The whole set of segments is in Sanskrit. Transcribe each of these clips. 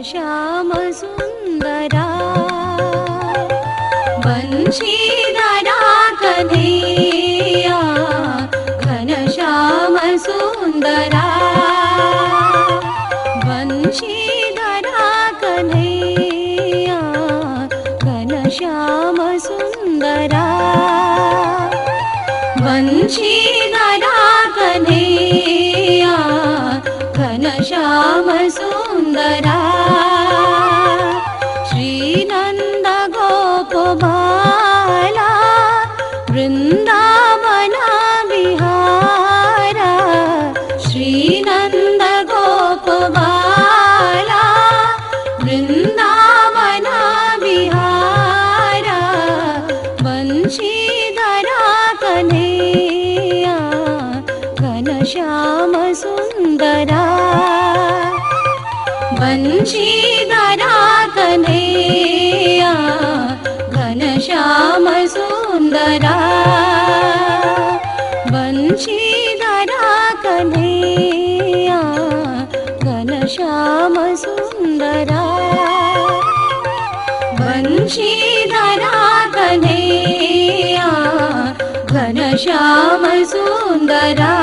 घनश्याम सुन्दरा घनश्याम सुन्दरा वंशीधरा कन्हैया घनश्याम घनश्याम सुन्दरा श्रीनन्द गोपबाला वृन्दावना विहारा श्रीनन्द गोपबाला वृन्दावना विहारा वंशीधरा कन्हैया घनश्याम सुन्दरा वंशीधरा कन्हैया घनश्याम सुन्दरा वंशीधरा कन्हैया घनश्याम सुन्दरा वंशीधरा कन्हैया घनश्याम सुन्दरा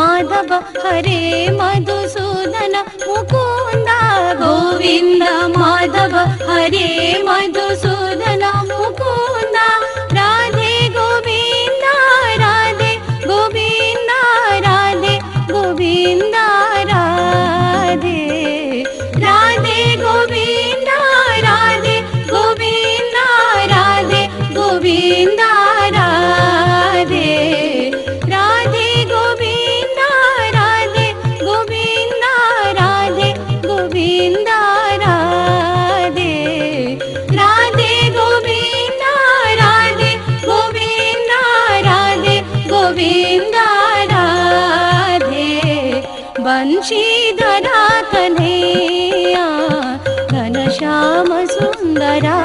माधव हरे मधुसूदन मुकुन्द गोविन्द माधव हरे मधुसूदन कन्हैया घनश्याम सुन्दरा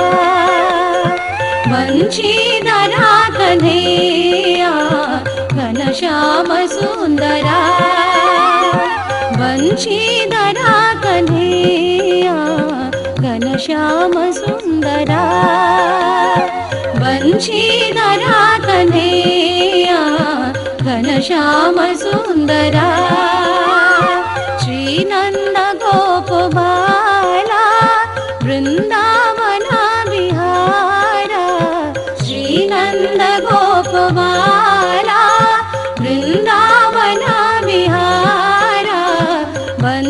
वंशीधरा कन्हैया घनश्याम सुन्दरा वंशीधरा कन्हैया घनश्याम सुन्दरा वंशीधरा कन्हैया घनश्याम सुन्दरा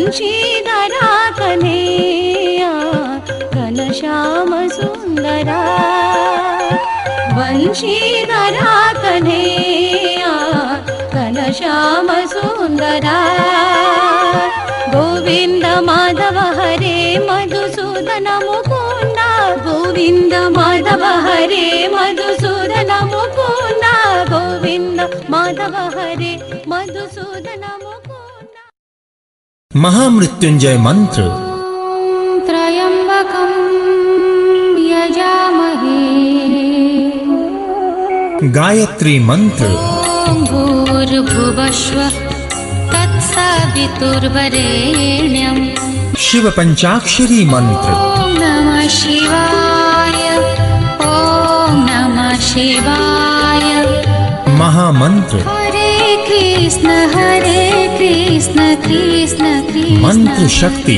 वंशीधरा कन्हैया घनश्याम सुन्दरा वंशीधरा कन्हैया घनश्याम सुन्दरा गोविन्द माधव हरे मधुसूदन मुकुन्द गोविन्द माधव हरे मधुसूदन मुकुन्द गोविन्द माधव हरे मधुसूदन मुकुन्द महामृत्युंजय मंत्र। त्र्यम्बकं यजामहे। गायत्री मंत्र। ॐ भूर्भुवस्वः तत्सवितुर्वरेण्यं। शिव पंचाक्षरी मंत्र। ॐ नमः शिवाय। ॐ नमः शिवाय। महामंत्र। हरे कृष्ण हरे कृष्ण कृष्ण कृष्ण मंत्र शक्ति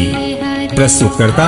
प्रस्तुत करता